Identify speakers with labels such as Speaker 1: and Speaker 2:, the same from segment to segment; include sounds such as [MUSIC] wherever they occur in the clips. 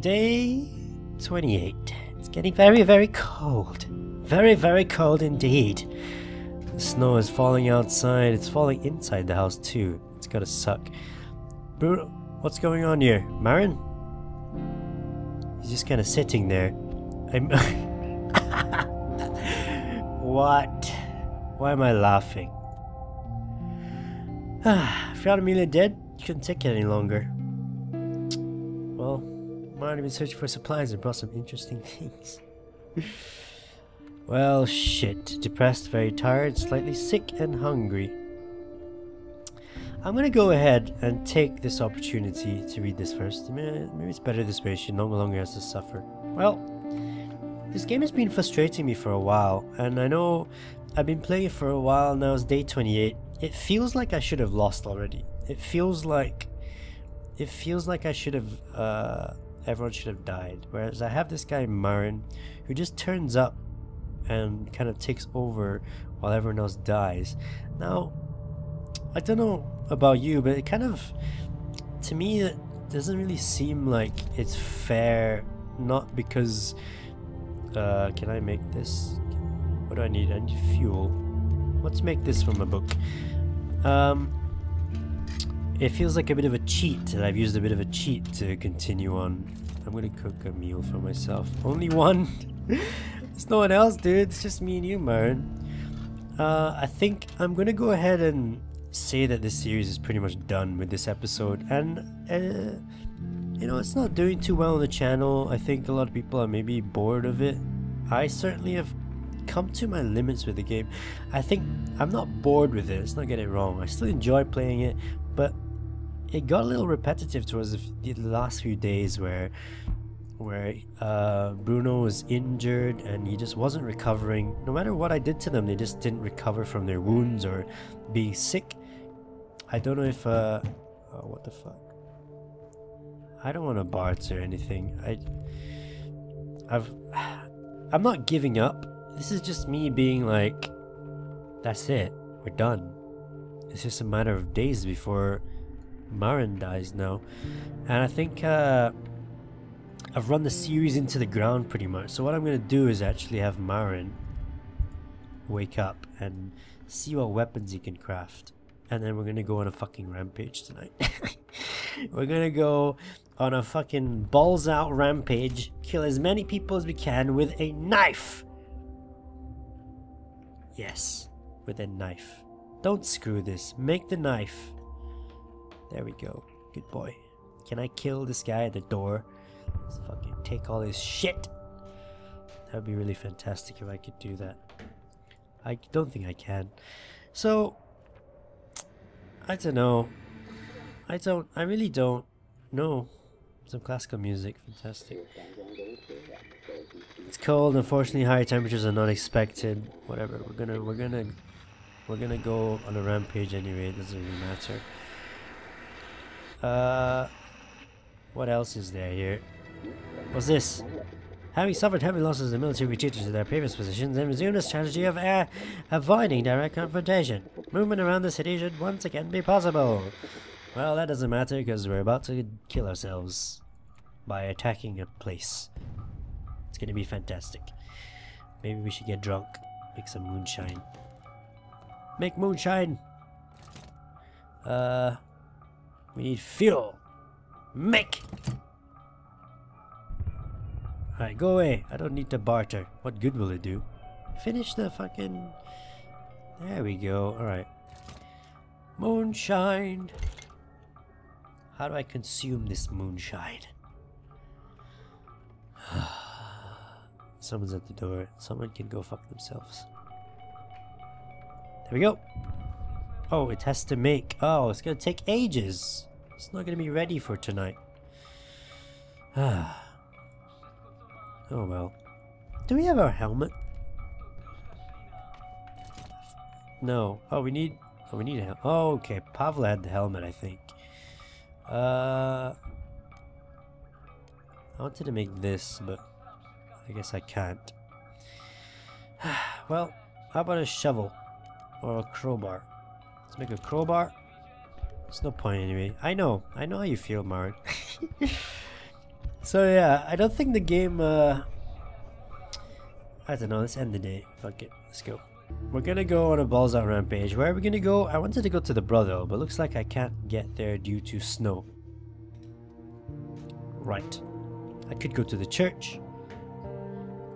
Speaker 1: Day 28. It's getting very, very cold. Very, very cold indeed. The snow is falling outside. It's falling inside the house too. It's gotta suck. Bruno, what's going on here? Marin? He's just kind of sitting there. I'm. [LAUGHS] what? Why am I laughing? [SIGHS] Ah, Amelia dead. You Couldn't take it any longer. Might have been searching for supplies and brought some interesting things. well, shit. Depressed, very tired, slightly sick, and hungry. I'm gonna go ahead and take this opportunity to read this first. Maybe it's better this way, she no longer has to suffer. Well, this game has been frustrating me for a while, and I know I've been playing for a while now, it's day 28. It feels like I should have lost already. It feels like it feels like I should have uh, everyone should have died. Whereas I have this guy Marin who just turns up and kind of takes over while everyone else dies. Now, I don't know about you, but it kind of to me it doesn't really seem like it's fair. Not because uh, can I make this? What do I need? I need fuel. Let's make this from a book. Um, it feels like a bit of a cheat, and I've used a bit of a cheat to continue on. I'm gonna cook a meal for myself. Only one? [LAUGHS] There's no one else, dude. It's just me and you, man. Uh, I think I'm gonna go ahead and say that this series is pretty much done with this episode, and uh, you know, it's not doing too well on the channel. I think a lot of people are maybe bored of it. I certainly have come to my limits with the game. I think I'm not bored with it. Let's not get it wrong. I still enjoy playing it, but it got a little repetitive towards the, the last few days where where uh, Bruno was injured and he just wasn't recovering. No matter what I did to them, they just didn't recover from their wounds or being sick. I don't know if uh, oh, what the fuck. I don't want to barts or anything. I I've [SIGHS] I'm not giving up. This is just me being like that's it. We're done. It's just a matter of days before Marin dies now. And I think uh, I've run the series into the ground pretty much. So what I'm going to do is actually have Marin wake up and see what weapons he can craft. And then we're going to go on a fucking rampage tonight. [LAUGHS] we're going to go on a fucking balls out rampage, kill as many people as we can with a knife. Yes, with a knife. Don't screw this. Make the knife. There we go. Good boy. Can I kill this guy at the door? Let's fucking take all his shit. That would be really fantastic if I could do that. I don't think I can. So, I don't know. I don't, I really don't know. Some classical music, fantastic. It's cold, unfortunately higher temperatures are not expected. Whatever, we're gonna, we're gonna, we're gonna go on a rampage anyway, it doesn't really matter. Uh, what else is there here? What's this? Having suffered heavy losses, the military retreated to their previous positions and resumed a strategy of avoiding direct confrontation. Movement around the city should once again be possible. Well, that doesn't matter because we're about to kill ourselves by attacking a place. It's gonna be fantastic. Maybe we should get drunk, make some moonshine. Make moonshine! Uh, we need fuel. Make! Alright, go away. I don't need to barter. What good will it do? Finish the fucking... There we go. Alright. Moonshine. How do I consume this moonshine? [SIGHS] Someone's at the door. Someone can go fuck themselves. There we go. Oh, it has to make... Oh, it's gonna take ages. It's not gonna be ready for tonight. Ah. [SIGHS] oh well. Do we have our helmet? No. Oh, we need... Oh, we need a helmet. Oh, okay. Pavel had the helmet, I think. Uh... I wanted to make this, but I guess I can't. [SIGHS] well, how about a shovel? Or a crowbar? Let's make a crowbar. There's no point anyway. I know. I know how you feel, Mark. [LAUGHS] So yeah, I don't think the game. Uh, I don't know. Let's end the day. Fuck it. Let's go. We're gonna go on a balls out rampage. Where are we gonna go? I wanted to go to the brothel, but looks like I can't get there due to snow. Right. I could go to the church.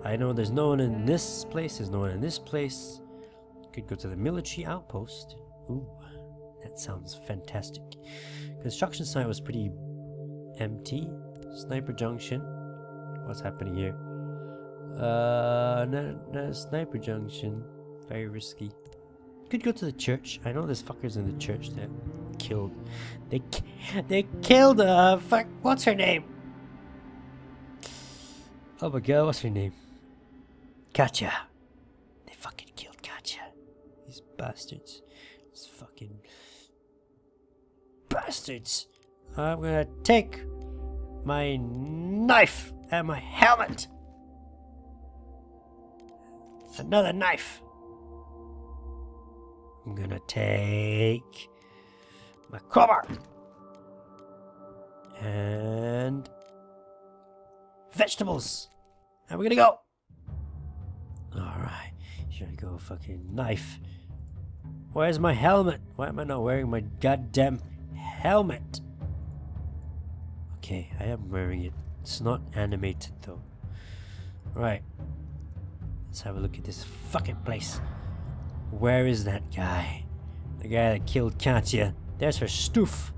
Speaker 1: I know there's no one in this place. There's no one in this place. Could go to the military outpost. Ooh, that sounds fantastic. Construction site was pretty empty. Sniper Junction. What's happening here? Uh, no, no, Sniper Junction. Very risky. Could go to the church. I know there's fuckers in the church that killed. They they killed. Uh, fuck. What's her name? Oh my god, what's her name? Katia. They fucking killed Katia. These bastards. These fucking bastards. I'm gonna take my knife and my helmet. It's another knife. I'm gonna take my crowbar and vegetables. And we're gonna go. Alright, here I go, fucking knife. Where's my helmet? Why am I not wearing my goddamn helmet? Okay, I am wearing it. It's not animated though. Right. Let's have a look at this fucking place. Where is that guy? The guy that killed Katia. There's her stuff.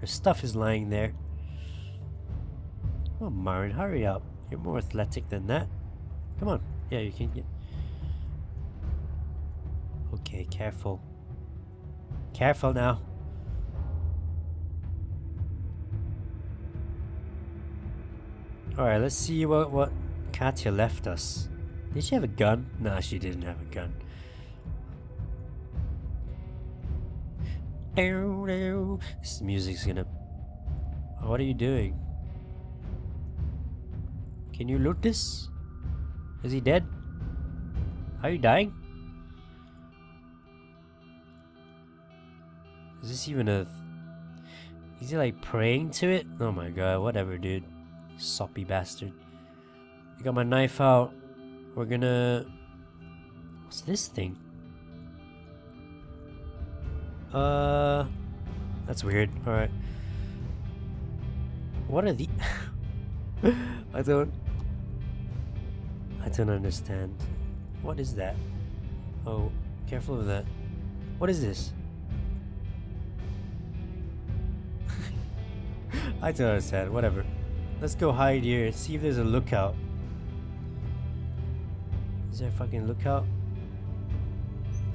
Speaker 1: Her stuff is lying there. Come on, Marin, hurry up. You're more athletic than that. Come on. Yeah, you can get... Okay, careful. Careful now. Alright, let's see what, what Katia left us. Did she have a gun? Nah, she didn't have a gun. This music's gonna... What are you doing? Can you loot this? Is he dead? Are you dying? Is this even a... Is he like praying to it? Oh my god, whatever dude. Soppy bastard. I got my knife out. We're gonna... What's this thing? Uh... That's weird. Alright. What are the... [LAUGHS] I don't... I don't understand. What is that? Oh, careful of that. What is this? [LAUGHS] I don't understand. Whatever. Let's go hide here. See if there's a lookout. Is there a fucking lookout?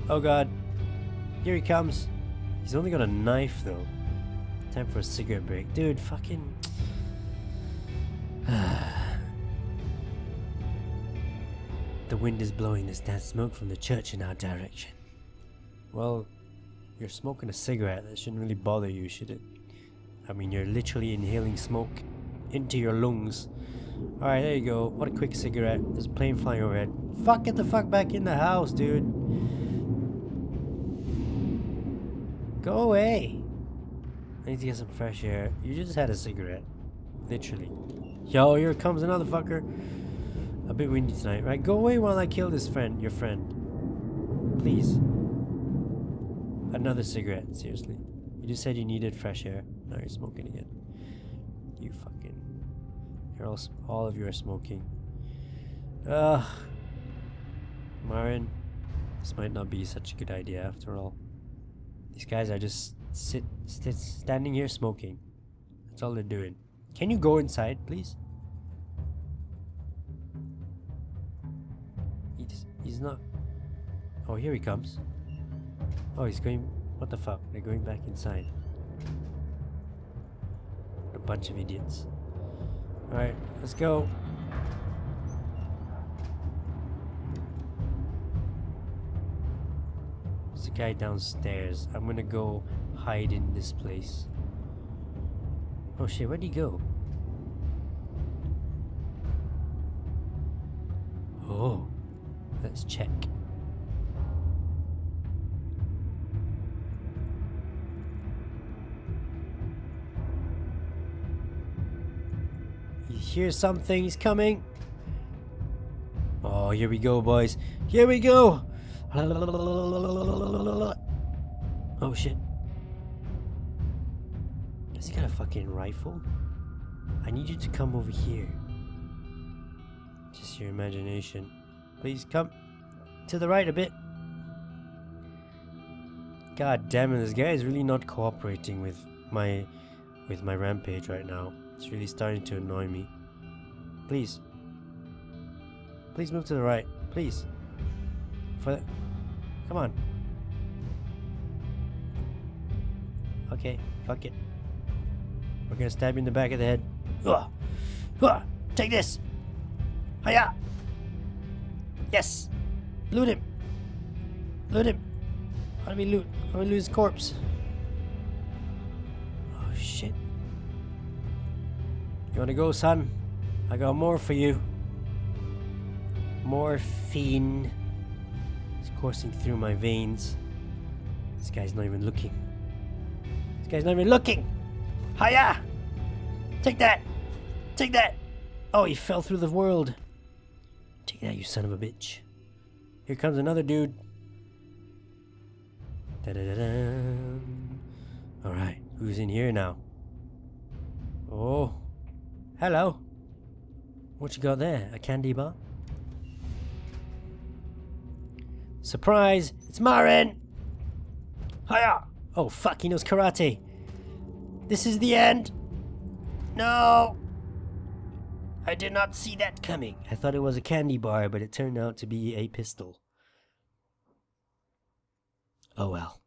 Speaker 1: Oh god. Here he comes. He's only got a knife though. Time for a cigarette break. Dude, fucking... [SIGHS] the wind is blowing this damn smoke from the church in our direction. Well, you're smoking a cigarette. That shouldn't really bother you, should it? I mean, you're literally inhaling smoke into your lungs. Alright, there you go. What a quick cigarette. There's a plane flying overhead. Fuck, get the fuck back in the house, dude. Go away. I need to get some fresh air. You just had a cigarette. Literally. Yo, here comes another fucker. A bit windy tonight, right? Go away while I kill this friend, your friend. Please. Another cigarette, seriously. You just said you needed fresh air. Now you're smoking again. You fucking... You're all, all of you are smoking. Ugh. Marin, this might not be such a good idea after all. These guys are just sit, sit standing here smoking. That's all they're doing. Can you go inside, please? He's, he's not... Oh, here he comes. Oh, he's going... What the fuck? They're going back inside. A bunch of idiots. Alright, let's go. There's a guy downstairs. I'm gonna go hide in this place. Oh shit, where'd he go? Oh, let's check. Hear something? He's coming. Oh, here we go, boys. Here we go. Oh shit. Has he got a fucking rifle? I need you to come over here. Just your imagination. Please come to the right a bit. God damn it, this guy is really not cooperating with my with my rampage right now. It's really starting to annoy me. Please. Please move to the right. Please. For Come on. Okay, fuck it. We're gonna stab you in the back of the head. Ugh. Ugh. Take this! Hiya! Yes! Loot him! Loot him! How do we loot? How do we loot his corpse? Oh shit. You wanna go, son? I got more for you. Morphine. is coursing through my veins. This guy's not even looking. This guy's not even looking! Hiya! Take that! Take that! Oh, he fell through the world. Take that, you son of a bitch. Here comes another dude. Da -da -da Alright, who's in here now? Oh. Hello. What you got there? A candy bar? Surprise! It's Marin! Hiya! Oh fuck, he knows karate. This is the end! No! I did not see that coming. I thought it was a candy bar, but it turned out to be a pistol. Oh well.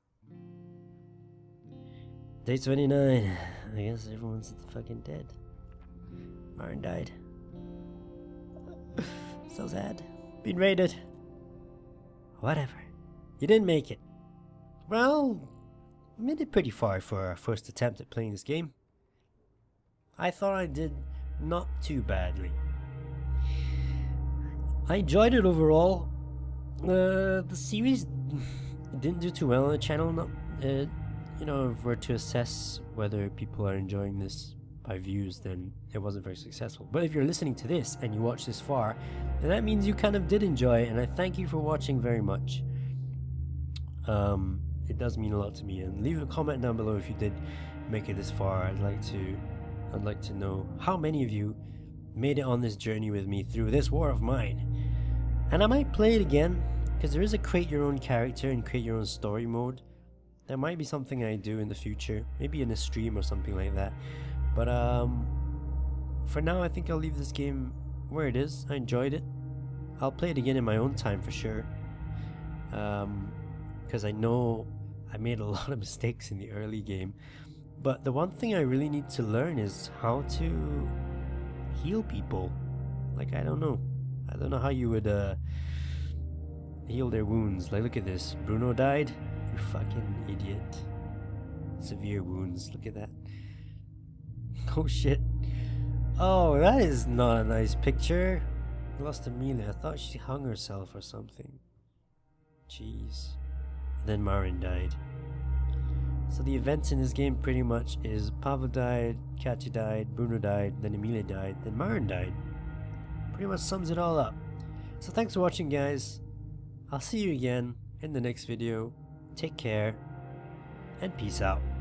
Speaker 1: Day 29. I guess everyone's fucking dead. Marin died. [SIGHS] so sad. Been raided. Whatever. You didn't make it. Well, I made it pretty far for our first attempt at playing this game. I thought I did not too badly. I enjoyed it overall. Uh, the series [SIGHS] didn't do too well on the channel. Not, uh, you know, if we're to assess whether people are enjoying this by views, then it wasn't very successful. But if you're listening to this and you watch this far, then that means you kind of did enjoy it, and I thank you for watching very much. Um, it does mean a lot to me, and leave a comment down below if you did make it this far. I'd like to I'd like to know how many of you made it on this journey with me through this war of mine. And I might play it again, because there is a create your own character and create your own story mode. That might be something I do in the future, maybe in a stream or something like that. But um, for now, I think I'll leave this game where it is. I enjoyed it. I'll play it again in my own time for sure. Um, because I know I made a [LAUGHS] lot of mistakes in the early game. But the one thing I really need to learn is how to heal people. Like, I don't know. I don't know how you would uh, heal their wounds. Like, look at this. Bruno died? You fucking idiot. Severe wounds. Look at that. [LAUGHS] Oh shit. Oh, that is not a nice picture. Lost Amelia. I thought she hung herself or something. Jeez. then Marin died. So the events in this game pretty much is Pavel died, Katia died, Bruno died, then Amelia died, then Marin died. Pretty much sums it all up. So thanks for watching guys. I'll see you again in the next video. Take care and peace out.